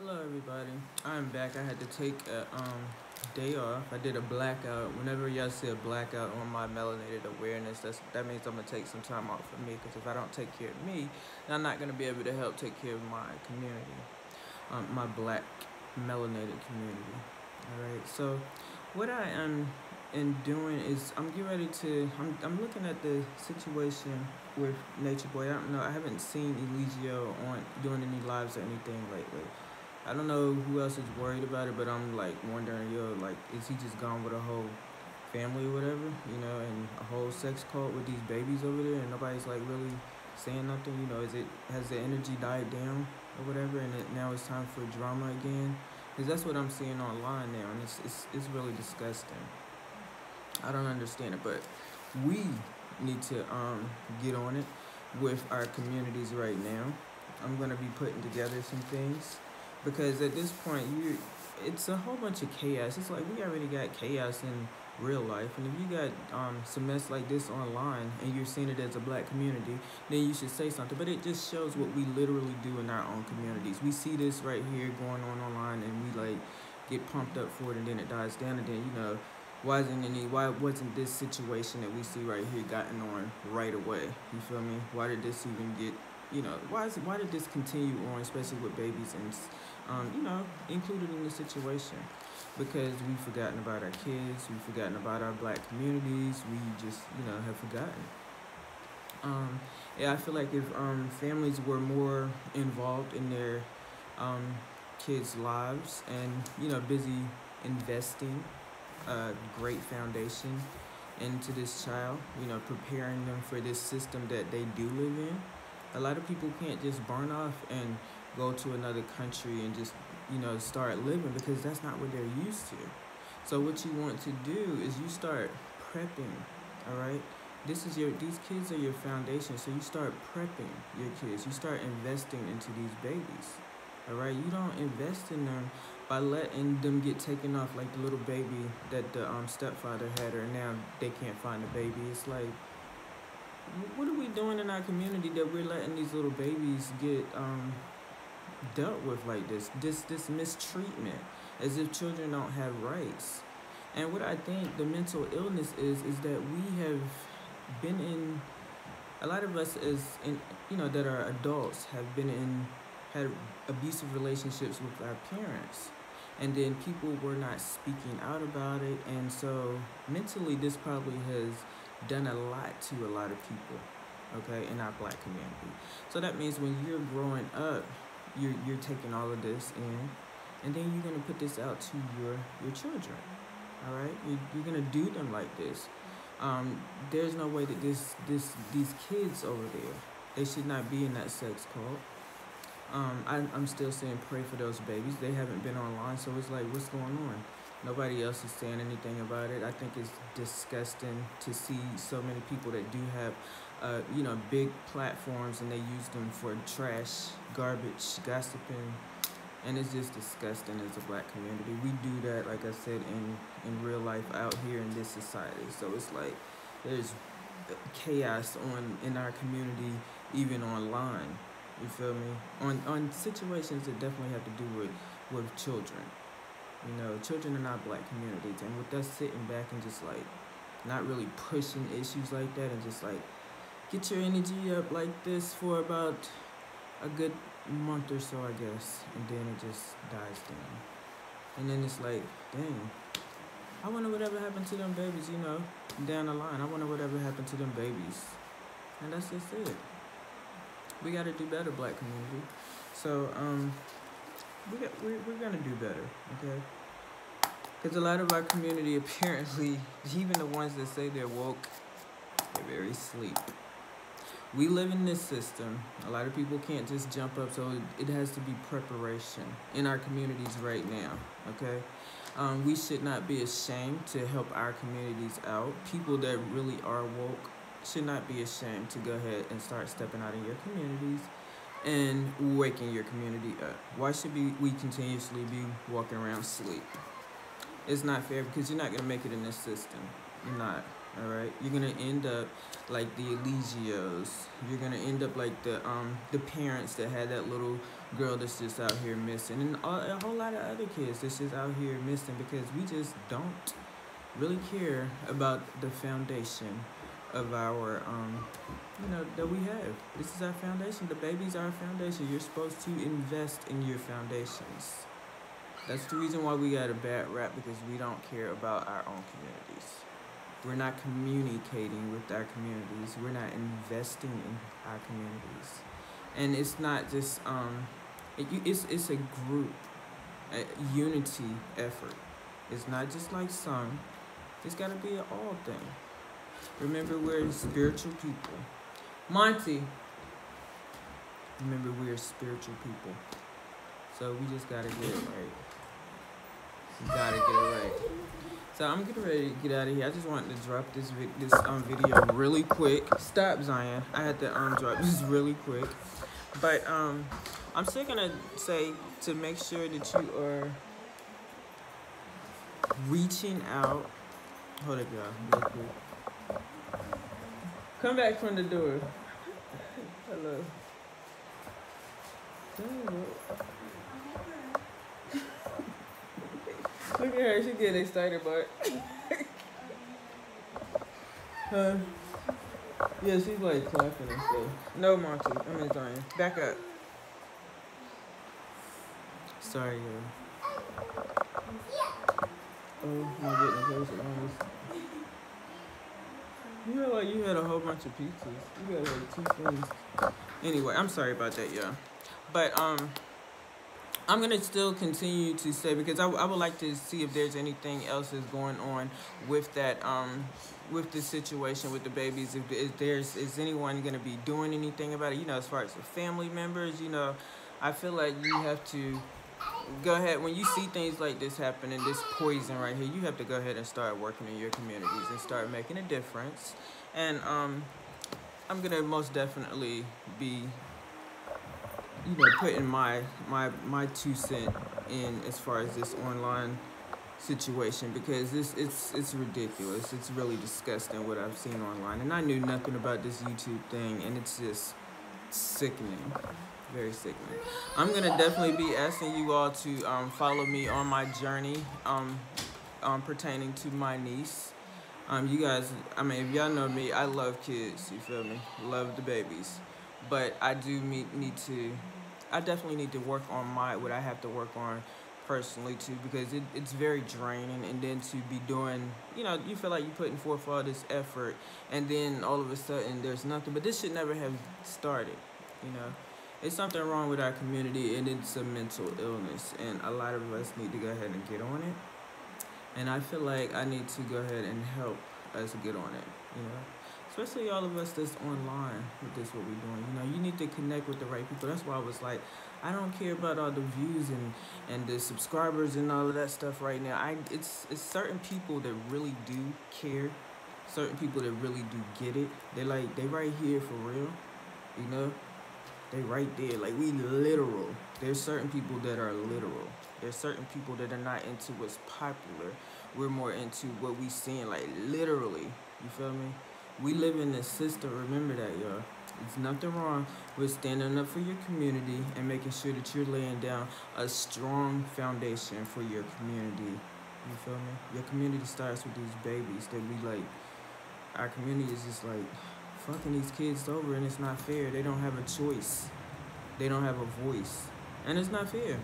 Hello everybody, I'm back. I had to take a um, day off. I did a blackout. Whenever y'all see a blackout on my melanated awareness, that's, that means I'm gonna take some time off for me because if I don't take care of me, I'm not gonna be able to help take care of my community, um, my black melanated community. All right, so what I am in doing is I'm getting ready to, I'm, I'm looking at the situation with Nature Boy. I don't know, I haven't seen Eligio on doing any lives or anything lately. I don't know who else is worried about it, but I'm like wondering, yo, like, is he just gone with a whole family or whatever, you know, and a whole sex cult with these babies over there, and nobody's like really saying nothing, you know? Is it has the energy died down or whatever, and it, now it's time for drama again? Because that's what I'm seeing online now, and it's it's it's really disgusting. I don't understand it, but we need to um get on it with our communities right now. I'm gonna be putting together some things because at this point you it's a whole bunch of chaos. It's like we already got chaos in real life and if you got um, some mess like this online and you're seeing it as a black community then you should say something. But it just shows what we literally do in our own communities. We see this right here going on online and we like get pumped up for it and then it dies down and then you know why isn't any why wasn't this situation that we see right here gotten on right away? You feel me? Why did this even get you know why is why did this continue on especially with babies and um, you know, included in the situation because we've forgotten about our kids, we've forgotten about our black communities, we just, you know, have forgotten. Um, yeah, I feel like if um, families were more involved in their um, kids' lives and, you know, busy investing a great foundation into this child, you know, preparing them for this system that they do live in. A lot of people can't just burn off and go to another country and just you know start living because that's not what they're used to. So what you want to do is you start prepping all right? This is your these kids are your foundation so you start prepping your kids. You start investing into these babies all right? You don't invest in them by letting them get taken off like the little baby that the um, stepfather had or now they can't find the baby. It's like doing in our community that we're letting these little babies get um, dealt with like this this this mistreatment as if children don't have rights. And what i think the mental illness is is that we have been in a lot of us as in you know that are adults have been in had abusive relationships with our parents. And then people were not speaking out about it. And so mentally this probably has done a lot to a lot of people okay in our black community so that means when you're growing up you're you're taking all of this in, and then you're gonna put this out to your your children. All right, you, you're gonna do them like this. Um, there's no way that this this these kids over there they should not be in that sex cult. Um, I, I'm still saying pray for those babies. They haven't been online, so it's like, what's going on? Nobody else is saying anything about it. I think it's disgusting to see so many people that do have uh, you know, big platforms and they use them for trash, garbage, gossiping, and it's just disgusting as a black community. We do that, like I said, in in real life out here in this society. So it's like there's chaos on in our community, even online. You feel me? On on situations that definitely have to do with with children. You know, children in our black communities, and with us sitting back and just like not really pushing issues like that, and just like get your energy up like this for about a good month or so, I guess, and then it just dies down. And then it's like, dang, I wonder whatever happened to them babies, you know, down the line. I wonder whatever happened to them babies. And that's just it. We got to do better, black community. So, um, we got, we're, we're going to do better, okay? Because a lot of our community, apparently, even the ones that say they're woke, they're very asleep we live in this system. A lot of people can't just jump up, so it has to be preparation in our communities right now, okay? Um, we should not be ashamed to help our communities out. People that really are woke should not be ashamed to go ahead and start stepping out in your communities and waking your community up. Why should we, we continuously be walking around sleep? It's not fair because you're not going to make it in this system. You're not all right you're gonna end up like the Eligios you're gonna end up like the um the parents that had that little girl that's just out here missing, and a, a whole lot of other kids that's just out here missing because we just don't really care about the foundation of our um you know that we have. This is our foundation. The babies are our foundation. You're supposed to invest in your foundations. That's the reason why we got a bad rap because we don't care about our own communities we're not communicating with our communities we're not investing in our communities and it's not just um it, it's it's a group a unity effort it's not just like some it's got to be an all thing Remember, we're spiritual people. Monty. Remember, we're spiritual people. So we just gotta get it right. We gotta get. So I'm getting ready to get out of here. I just wanted to drop this this um video really quick. Stop, Zion. I had to um drop this really quick. But um, I'm still gonna say to make sure that you are reaching out. Hold up, y'all, real quick. Come back from the door. Hello. Look at her, she getting excited, but huh? Yeah, she's like clapping and stuff. No, Monty, I'm in Zion. Back up. Sorry, yo. Oh my goodness, that you feel like you had a whole bunch of pizzas. You got like two things. Anyway, I'm sorry about that, y'all. But um, I'm gonna still continue to say because I, I would like to see if there's anything else that's going on with that um with the situation with the babies. If, if there's is anyone gonna be doing anything about it? You know, as far as the family members, you know, I feel like you have to go ahead when you see things like this happening this poison right here you have to go ahead and start working in your communities and start making a difference and um i'm gonna most definitely be you know putting my my my two cent in as far as this online situation because this it's it's ridiculous it's really disgusting what i've seen online and i knew nothing about this youtube thing and it's just sickening very sickening. I'm gonna definitely be asking you all to um, follow me on my journey um, um, pertaining to my niece. Um, you guys, I mean, if y'all know me, I love kids. You feel me? Love the babies, but I do need, need to. I definitely need to work on my what I have to work on personally too because it, it's very draining. And then to be doing you know you feel like you're putting forth all this effort and then all of a sudden there's nothing. But this should never have started you know. It's something wrong with our community and it's a mental illness and a lot of us need to go ahead and get on it. And i feel like i need to go ahead and help us get on it you know especially all of us that's online with this what we're doing you know you need to connect with the right people that's why i was like i don't care about all the views and and the subscribers and all of that stuff right now i it's it's certain people that really do care certain people that really do get it they like they right here for real you know they right there. Like we literal. There's certain people that are literal. There's certain people that are not into what's popular. We're more into what we seeing, like literally. You feel me? We live in a system. Remember that, y'all. There's nothing wrong with standing up for your community and making sure that you're laying down a strong foundation for your community. You feel me? Your community starts with these babies that we like. Our community is just like fucking these kids over and it's not fair. They don't have a choice. They don't have a voice. And it's not fair.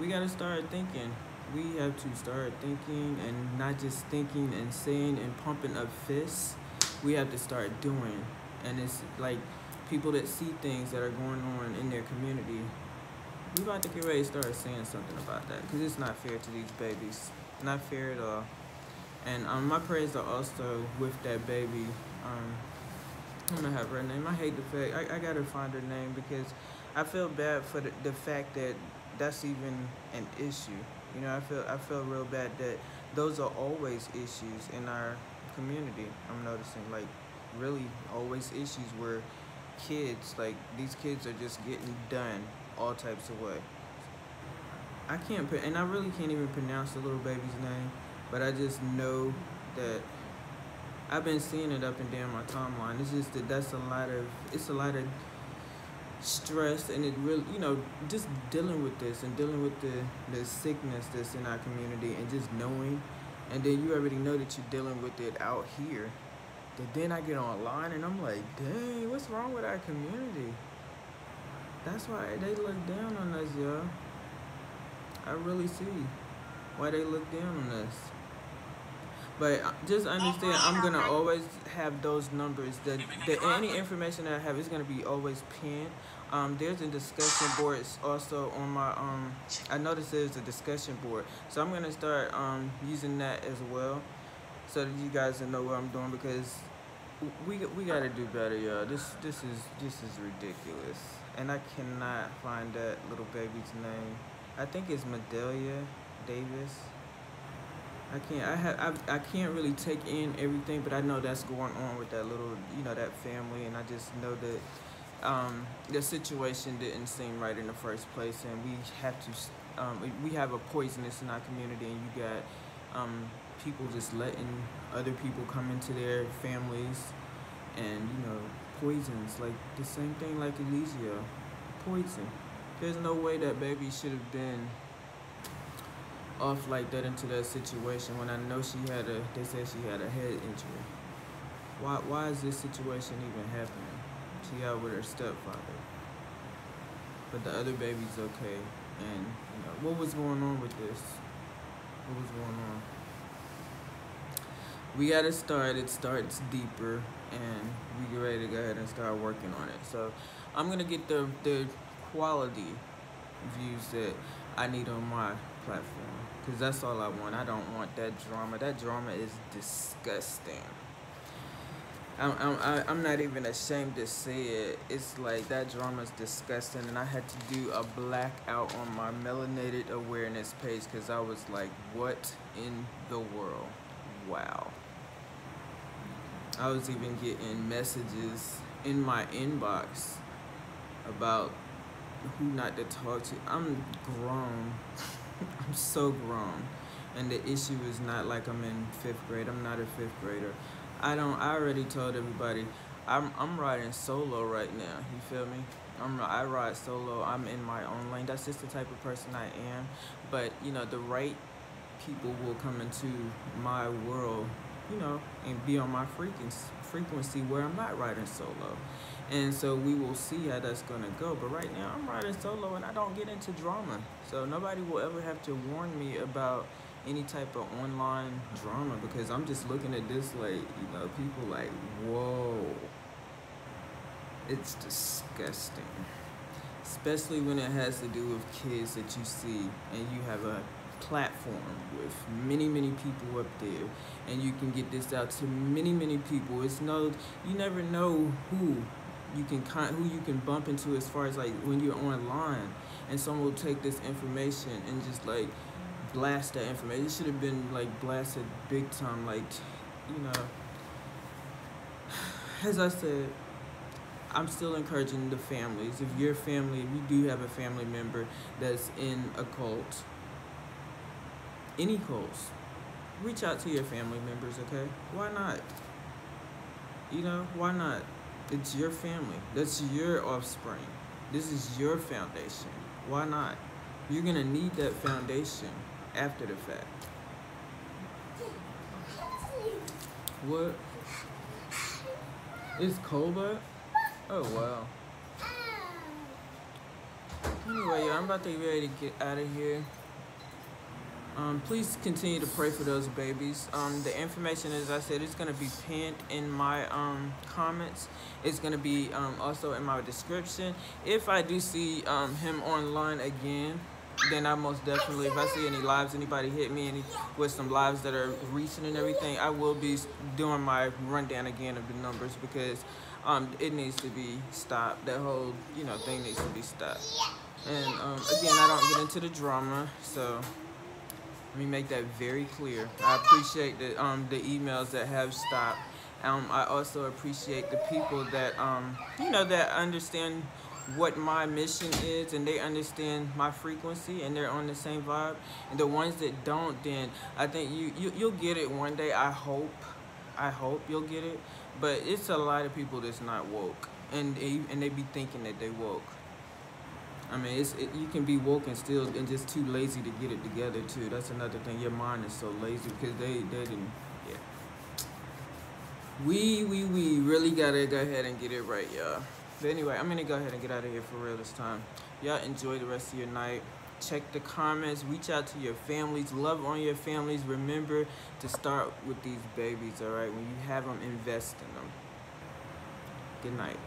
We gotta start thinking. We have to start thinking and not just thinking and saying and pumping up fists. We have to start doing. And it's like people that see things that are going on in their community. We about to get ready to start saying something about that because it's not fair to these babies. Not fair at all. And um, my prayers are also with that baby. Um, I'm gonna have her name. I hate the fact I, I gotta find her name because I feel bad for the, the fact that that's even an issue. You know, I feel I feel real bad that those are always issues in our community. I'm noticing like really always issues where kids like these kids are just getting done all types of way. I can't put and I really can't even pronounce the little baby's name, but I just know that I've been seeing it up and down my timeline. It's just that that's a lot of it's a lot of stress and it really you know just dealing with this and dealing with the the sickness that's in our community and just knowing and then you already know that you're dealing with it out here but then i get online and i'm like dang what's wrong with our community that's why they look down on us y'all i really see why they look down on us but uh, just understand, I'm gonna always have those numbers. That the any information that I have is gonna be always pinned. Um, there's a discussion board also on my um. I noticed there's a discussion board, so I'm gonna start um using that as well, so that you guys know what I'm doing because we we gotta do better, y'all. This this is this is ridiculous, and I cannot find that little baby's name. I think it's Medelia Davis. I can't. I have. I, I can't really take in everything, but I know that's going on with that little, you know, that family, and I just know that um, the situation didn't seem right in the first place, and we have to. Um, we have a poisonous in our community, and you got um, people just letting other people come into their families, and you know, poisons like the same thing like Elysia, poison. There's no way that baby should have been off like that into that situation when I know she had a, they said she had a head injury. Why, why is this situation even happening? She out with her stepfather. But the other baby's okay. And, you know, what was going on with this? What was going on? We gotta start, it starts deeper and we get ready to go ahead and start working on it. So I'm gonna get the, the quality views that I need on my platform because that's all I want. I don't want that drama. That drama is disgusting. I'm, I'm, I'm not even ashamed to say it. It's like that drama is disgusting, and I had to do a blackout on my melanated awareness page because I was like, what in the world? Wow. I was even getting messages in my inbox about who not to talk to. I'm grown. I'm so grown. And the issue is not like I'm in fifth grade. I'm not a fifth grader. I don't, I already told everybody, I'm, I'm riding solo right now. You feel me? I'm, I ride solo. I'm in my own lane. That's just the type of person I am. But, you know, the right people will come into my world, you know, and be on my frequency, frequency where I'm not riding solo. And so we will see how that's going to go. But right now, I'm riding solo and I don't get into drama. So nobody will ever have to warn me about any type of online drama because I'm just looking at this like, you know, people like, whoa. It's disgusting. Especially when it has to do with kids that you see and you have a platform with many many people up there and you can get this out to many many people it's no you never know who you can who you can bump into as far as like when you're online and someone will take this information and just like blast that information. It should have been like blasted big time, like you know. As I said, I'm still encouraging the families. If your family, if you do have a family member that's in a cult, any cults, reach out to your family members, okay? Why not? You know, why not? It's your family. That's your offspring. This is your foundation. Why not? You're going to need that foundation after the fact. What? It's? Oh, wow. Anyway, I'm about to be ready to get out of here. Um, please continue to pray for those babies. Um, the information, as I said, is going to be pinned in my um, comments. It's going to be um, also in my description. If I do see um, him online again, then I most definitely, if I see any lives, anybody hit me any with some lives that are recent and everything, I will be doing my rundown again of the numbers because um, it needs to be stopped. That whole, you know, thing needs to be stopped. And again, I don't get into the drama, so let me make that very clear. I appreciate the um the emails that have stopped. Um, I also appreciate the people that um you know that understand what my mission is and they understand my frequency and they're on the same vibe. And the ones that don't, then I think you, you you'll get it one day. I hope, I hope you'll get it. But it's a lot of people that's not woke and they, and they be thinking that they woke. I mean, it's it, you can be woke and still and just too lazy to get it together too. That's another thing. Your mind is so lazy because they they didn't. Yeah. We we we really gotta go ahead and get it right, y'all. But anyway, I'm gonna go ahead and get out of here for real this time. Y'all enjoy the rest of your night. Check the comments. Reach out to your families. Love on your families. Remember to start with these babies. All right. When you have them, invest in them. Good night.